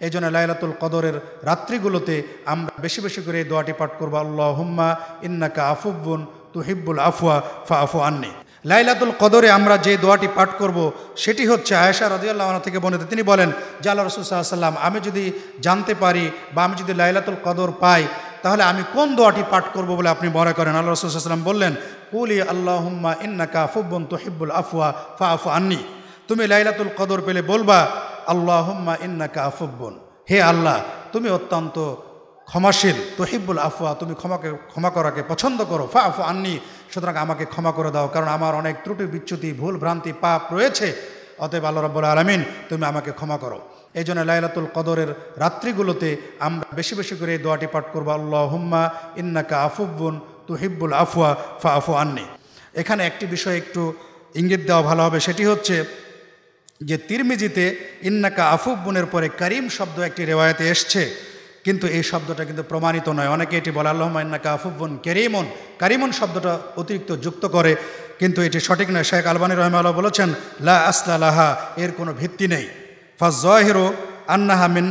এই জন্য লাইলাতুল কদরের রাত্রিগুলোতে আমরা বেশি বেশি করে এই দোয়াটি পাঠ করব আল্লাহ হুম্মা ইন্নাকা আফুব্বুন তুহিব্বুল আফওয়া ফা আফু আন্নি। লাইলাতুল কদরে আমরা যে দোয়াটি পাঠ করব, সেটি হচ্ছে আয়েশা আনহা থেকে বর্ণিত। তিনি বলেন, যে আল্লাহ রসুল সাল্লাম আমি যদি জানতে পারি বা আমি যদি লাইলাতুল কদর পাই, তাহলে আমি কোন দোয়াটি পাঠ করব বলে আপনি মনে করেন? আল্লাহ রসুল সাল্লাম বললেন, কুলি আল্লাহ হুম্মা ইন্নাকা আফুব্বুন তুহিব্বুল আফওয়া ফা আফু আন্নি। তুমি লাইলাতুল কদর পেলে বলবা আল্লাহ হুম্মা ইন্নাকা আফুব্বুন হে আল্লাহ, তুমি অত্যন্ত ক্ষমাশীল, তহিব্বুল আফওয়া, তুমি ক্ষমাকে, ক্ষমা করাকে পছন্দ করো। ফা আফু আন্নি, সুতরাং আমাকে ক্ষমা করে দাও, কারণ আমার অনেক ত্রুটি, বিচ্যুতি, ভুল, ভ্রান্তি, পাপ রয়েছে। অতএব আল্লাহ রব্বুল আলমিন, তুমি আমাকে ক্ষমা করো। এই জন্য লাইলাতুল কদরের রাত্রিগুলোতে আমরা বেশি বেশি করে এই দোয়াটি পাঠ করব আল্লাহ হুম্মা ইন্নাকা আফুব্বুন তুহিব্বুল আফওয়া ফা আফু আন্নি। এখানে একটি বিষয় একটু ইঙ্গিত দেওয়া ভালো হবে, সেটি হচ্ছে যে তিরমিজিতে ইন্নাকা আফুব্বুনের পরে করিম শব্দ একটি রেওয়ায়তে এসছে, কিন্তু এই শব্দটা কিন্তু প্রমাণিত নয়। অনেকে এটি বলে আল্লাহ ইন্নাকা আফুব্বুন কেরিমন। কারিমন শব্দটা অতিরিক্ত যুক্ত করে, কিন্তু এটি সঠিক নয়। শেখ আলবানী রহমাল্লাহ বলেছেন, লা আসলা লাহা, এর কোনো ভিত্তি নেই। ফাজ জহিরো আন্নাহা মিন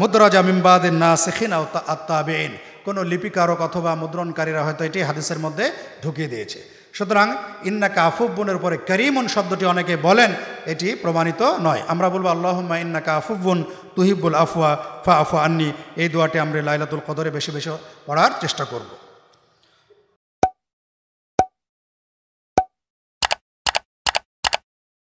মুদ্রাজা মিমবাদিন না সেখিন আত্মাবেইন কোনো লিপিকারক অথবা মুদ্রণকারীরা হয়তো এটি হাদিসের মধ্যে ঢুকিয়ে দিয়েছে। সুতরাং ইন্না আফুব্বুনের পরে করিমুন শব্দটি অনেকে বলেন, এটি প্রমাণিত নয়। আমরা বলব, আল্লাহম্মা ইন্নাকা আফুব্বুন তুহিবুল আফুয়া ফা আফু আন্নি। এই দোয়াটি আমরা লাইলাতুল কদরে বেশি বেশি পড়ার চেষ্টা করব।